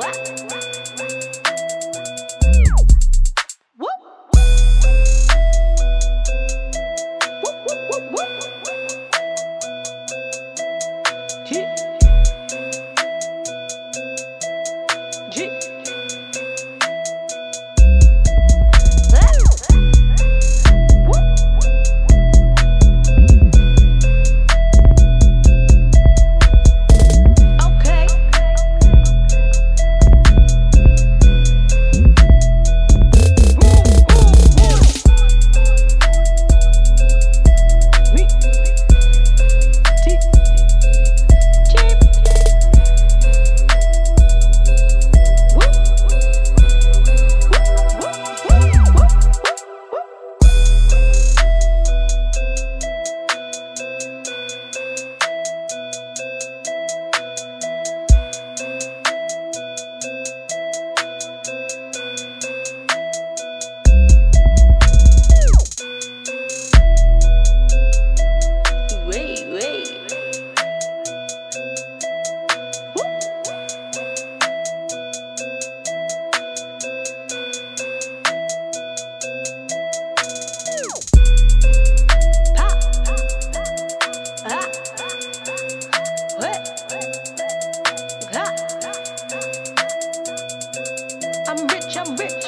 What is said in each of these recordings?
What? I'm rich.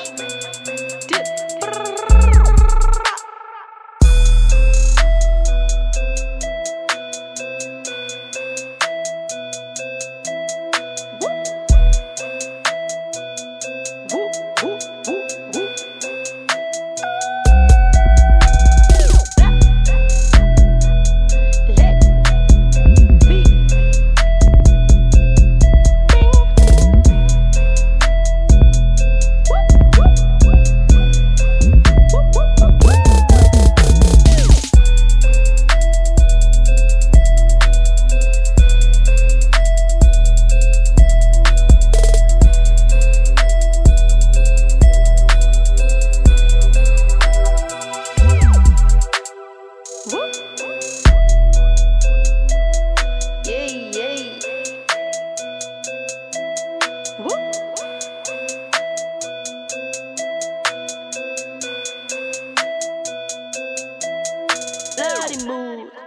Bloody mood.